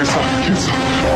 cancer, cancer.